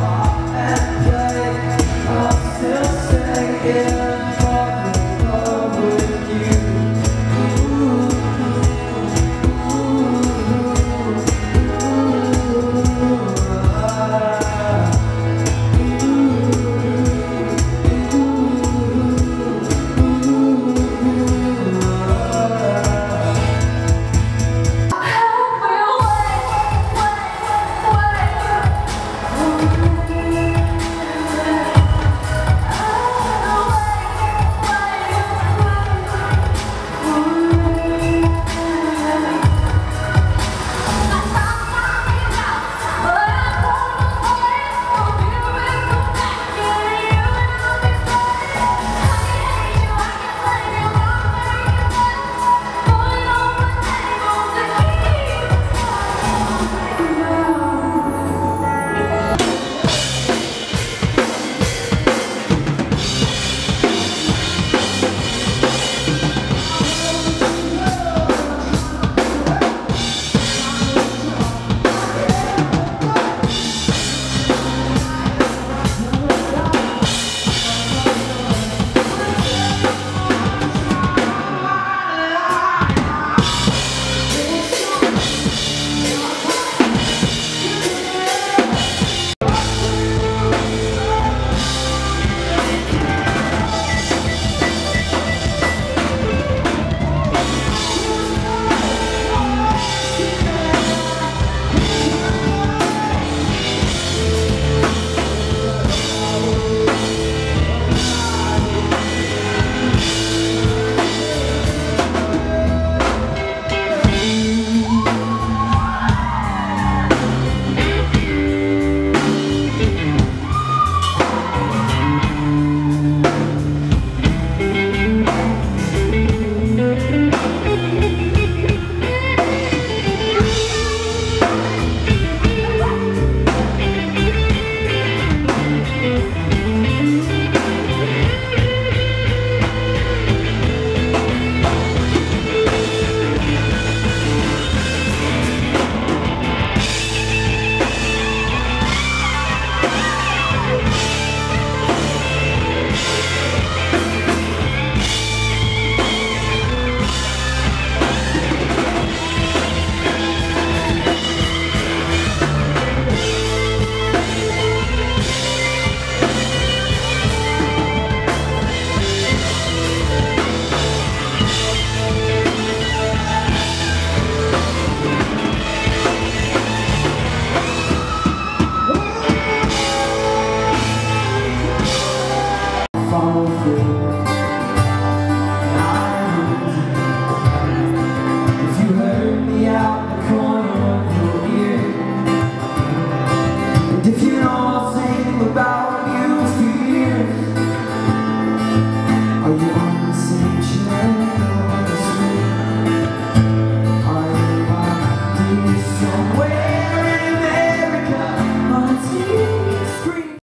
Oh.